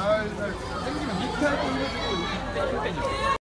天気は日体、こんなに大きい。